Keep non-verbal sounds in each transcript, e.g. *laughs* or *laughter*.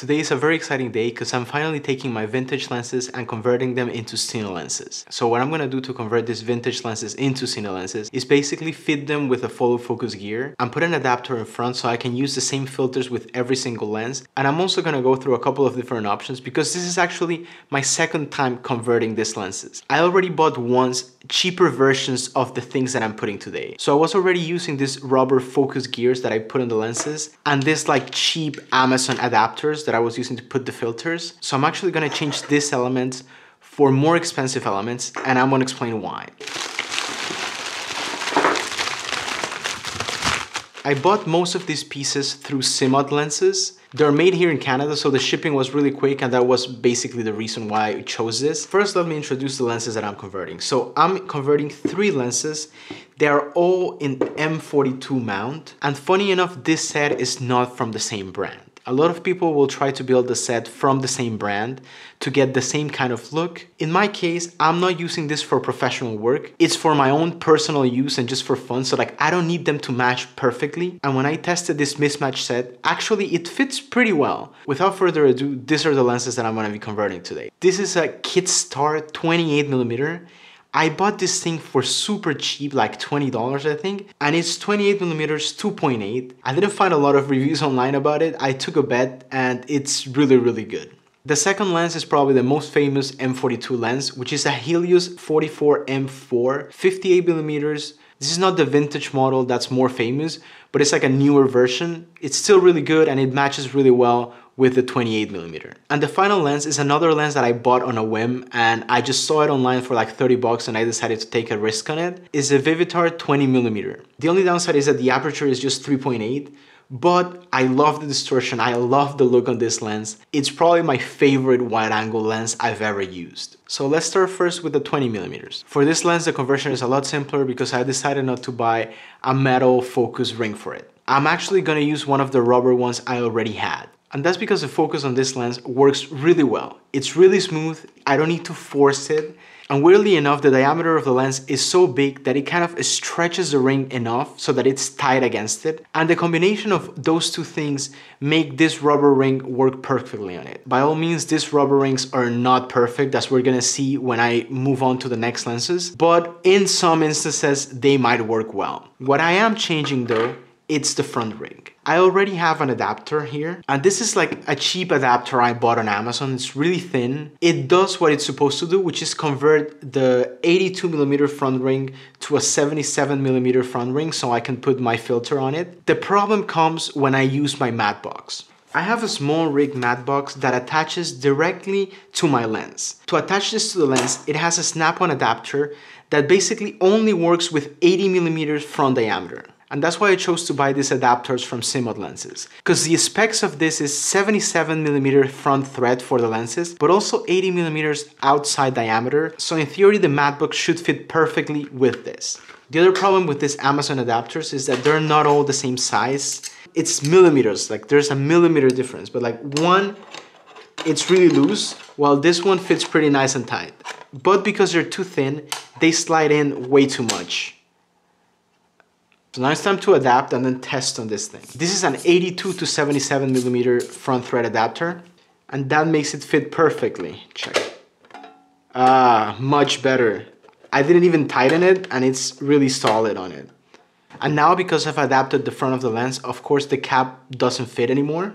Today is a very exciting day because I'm finally taking my vintage lenses and converting them into cine lenses. So what I'm gonna do to convert these vintage lenses into cine lenses is basically fit them with a follow focus gear and put an adapter in front so I can use the same filters with every single lens. And I'm also gonna go through a couple of different options because this is actually my second time converting these lenses. I already bought once cheaper versions of the things that I'm putting today. So I was already using these rubber focus gears that I put on the lenses and this like cheap Amazon adapters that I was using to put the filters. So I'm actually gonna change this element for more expensive elements and I'm gonna explain why. I bought most of these pieces through Simmod lenses. They're made here in Canada, so the shipping was really quick and that was basically the reason why I chose this. First, let me introduce the lenses that I'm converting. So I'm converting three lenses. They are all in M42 mount. And funny enough, this set is not from the same brand. A lot of people will try to build a set from the same brand to get the same kind of look. In my case, I'm not using this for professional work. It's for my own personal use and just for fun. So like I don't need them to match perfectly. And when I tested this mismatch set, actually it fits pretty well. Without further ado, these are the lenses that I'm gonna be converting today. This is a Kitstar 28 millimeter I bought this thing for super cheap, like $20 I think, and it's 28 millimeters 2.8. I didn't find a lot of reviews *laughs* online about it. I took a bet and it's really, really good. The second lens is probably the most famous M42 lens, which is a Helios 44 M4, 58 millimeters. This is not the vintage model that's more famous, but it's like a newer version. It's still really good and it matches really well with the 28 millimeter. And the final lens is another lens that I bought on a whim and I just saw it online for like 30 bucks and I decided to take a risk on it. It's a Vivitar 20 millimeter. The only downside is that the aperture is just 3.8 but I love the distortion, I love the look on this lens. It's probably my favorite wide angle lens I've ever used. So let's start first with the 20 millimeters. For this lens, the conversion is a lot simpler because I decided not to buy a metal focus ring for it. I'm actually gonna use one of the rubber ones I already had. And that's because the focus on this lens works really well. It's really smooth, I don't need to force it. And weirdly enough, the diameter of the lens is so big that it kind of stretches the ring enough so that it's tight against it. And the combination of those two things make this rubber ring work perfectly on it. By all means, these rubber rings are not perfect as we're gonna see when I move on to the next lenses, but in some instances, they might work well. What I am changing though it's the front ring. I already have an adapter here and this is like a cheap adapter I bought on Amazon. It's really thin. It does what it's supposed to do which is convert the 82 millimeter front ring to a 77 millimeter front ring so I can put my filter on it. The problem comes when I use my matte box. I have a SmallRig matte box that attaches directly to my lens. To attach this to the lens, it has a snap-on adapter that basically only works with 80 millimeters front diameter. And that's why I chose to buy these adapters from Simmod lenses. Because the specs of this is 77mm front thread for the lenses, but also 80mm outside diameter. So in theory, the matte box should fit perfectly with this. The other problem with these Amazon adapters is that they're not all the same size. It's millimeters, like there's a millimeter difference, but like one, it's really loose, while this one fits pretty nice and tight. But because they're too thin, they slide in way too much. So now it's time to adapt and then test on this thing. This is an 82 to 77 millimeter front thread adapter and that makes it fit perfectly. Check. Ah, much better. I didn't even tighten it and it's really solid on it. And now because I've adapted the front of the lens, of course the cap doesn't fit anymore.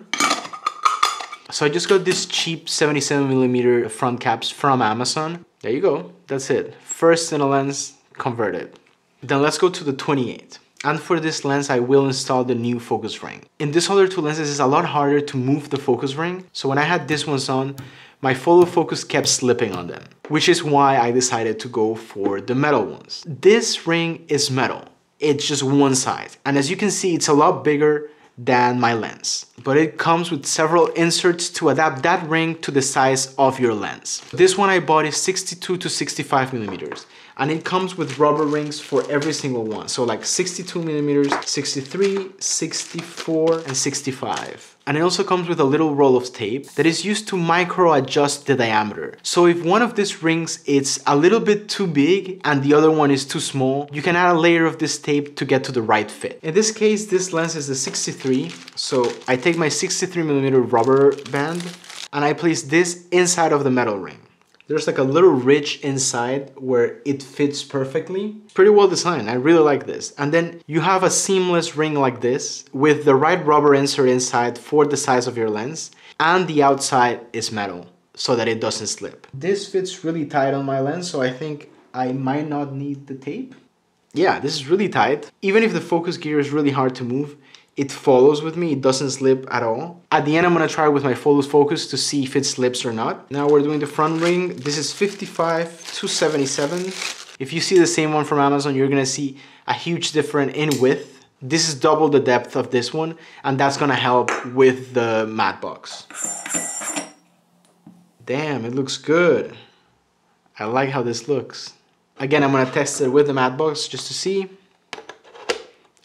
So I just got this cheap 77 millimeter front caps from Amazon. There you go, that's it. First in a lens, converted. Then let's go to the 28. And for this lens, I will install the new focus ring. In this other two lenses, it's a lot harder to move the focus ring. So when I had this ones on, my follow focus kept slipping on them, which is why I decided to go for the metal ones. This ring is metal. It's just one side. And as you can see, it's a lot bigger than my lens. But it comes with several inserts to adapt that ring to the size of your lens. This one I bought is 62 to 65 millimeters and it comes with rubber rings for every single one. So like 62 millimeters, 63, 64, and 65. And it also comes with a little roll of tape that is used to micro adjust the diameter. So if one of these rings is a little bit too big and the other one is too small, you can add a layer of this tape to get to the right fit. In this case, this lens is the 63. So I take my 63 millimeter rubber band and I place this inside of the metal ring. There's like a little ridge inside where it fits perfectly. Pretty well designed, I really like this. And then you have a seamless ring like this with the right rubber insert inside for the size of your lens and the outside is metal so that it doesn't slip. This fits really tight on my lens so I think I might not need the tape. Yeah, this is really tight. Even if the focus gear is really hard to move, it follows with me, it doesn't slip at all. At the end, I'm gonna try with my follow focus to see if it slips or not. Now we're doing the front ring. This is 55 to 77. If you see the same one from Amazon, you're gonna see a huge difference in width. This is double the depth of this one, and that's gonna help with the matte box. Damn, it looks good. I like how this looks. Again, I'm gonna test it with the matte box just to see.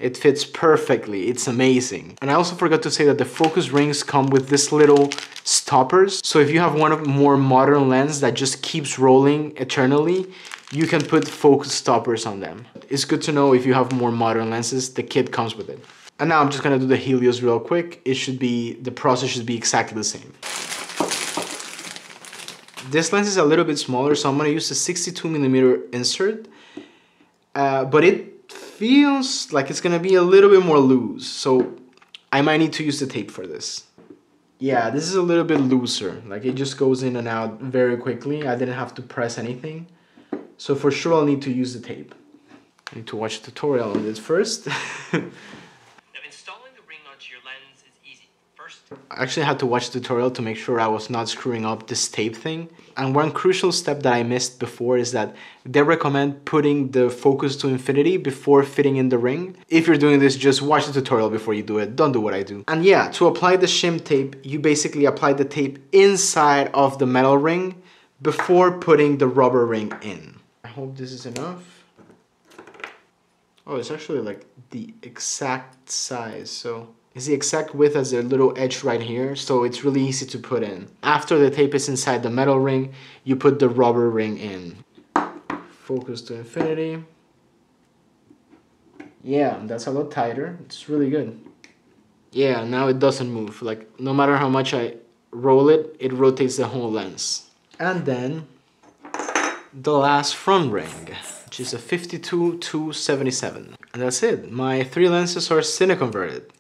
It fits perfectly, it's amazing. And I also forgot to say that the focus rings come with this little stoppers. So if you have one of more modern lens that just keeps rolling eternally, you can put focus stoppers on them. It's good to know if you have more modern lenses, the kit comes with it. And now I'm just gonna do the Helios real quick. It should be, the process should be exactly the same. This lens is a little bit smaller, so I'm gonna use a 62 millimeter insert, uh, but it feels like it's gonna be a little bit more loose. So I might need to use the tape for this. Yeah, this is a little bit looser. Like it just goes in and out very quickly. I didn't have to press anything. So for sure I'll need to use the tape. I need to watch a tutorial on this first. *laughs* I actually had to watch the tutorial to make sure I was not screwing up this tape thing. And one crucial step that I missed before is that they recommend putting the focus to infinity before fitting in the ring. If you're doing this, just watch the tutorial before you do it. Don't do what I do. And yeah, to apply the shim tape, you basically apply the tape inside of the metal ring before putting the rubber ring in. I hope this is enough. Oh, it's actually like the exact size, so is the exact width as the little edge right here, so it's really easy to put in. After the tape is inside the metal ring, you put the rubber ring in. Focus to infinity. Yeah, that's a lot tighter. It's really good. Yeah, now it doesn't move. Like, no matter how much I roll it, it rotates the whole lens. And then, the last front ring, which is a 52 to 77. And that's it. My three lenses are cine converted.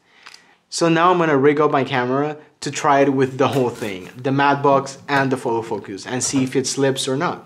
So now I'm gonna rig up my camera to try it with the whole thing, the matte box and the follow focus and see if it slips or not.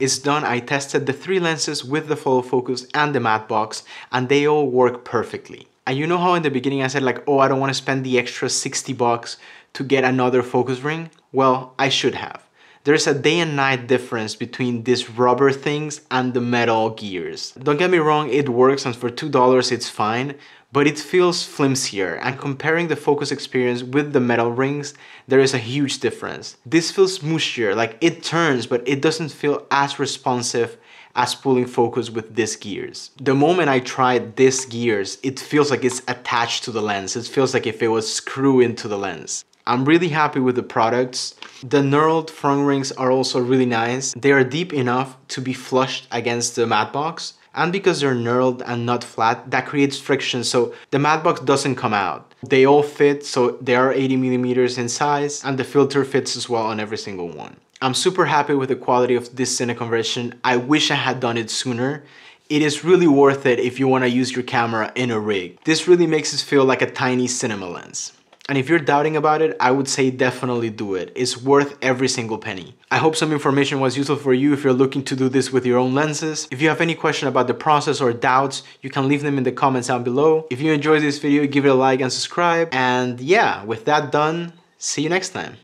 It's done, I tested the three lenses with the follow focus and the matte box and they all work perfectly. And you know how in the beginning I said like, oh, I don't wanna spend the extra 60 bucks to get another focus ring? Well, I should have. There's a day and night difference between these rubber things and the metal gears. Don't get me wrong, it works and for $2 it's fine, but it feels flimsier and comparing the focus experience with the metal rings, there is a huge difference. This feels mushier, like it turns, but it doesn't feel as responsive as pulling focus with these gears. The moment I tried these gears, it feels like it's attached to the lens. It feels like if it was screwed into the lens. I'm really happy with the products. The knurled front rings are also really nice. They are deep enough to be flushed against the matte box and because they're knurled and not flat, that creates friction so the matte box doesn't come out. They all fit, so they are 80 millimeters in size, and the filter fits as well on every single one. I'm super happy with the quality of this cine conversion. I wish I had done it sooner. It is really worth it if you want to use your camera in a rig. This really makes it feel like a tiny cinema lens. And if you're doubting about it, I would say definitely do it. It's worth every single penny. I hope some information was useful for you if you're looking to do this with your own lenses. If you have any question about the process or doubts, you can leave them in the comments down below. If you enjoyed this video, give it a like and subscribe. And yeah, with that done, see you next time.